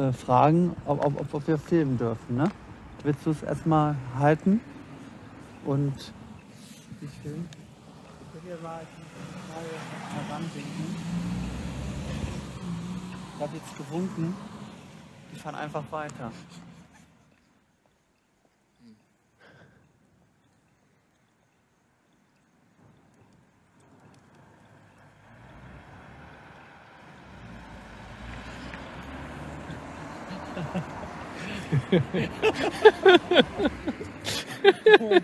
äh, fragen, ob, ob, ob wir filmen dürfen. Ne? Willst du es erstmal halten? Und ich filme. Ich will hier mal heranwinken. Ich habe jetzt gewunken. Die fahren einfach weiter. oh,